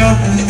Yeah.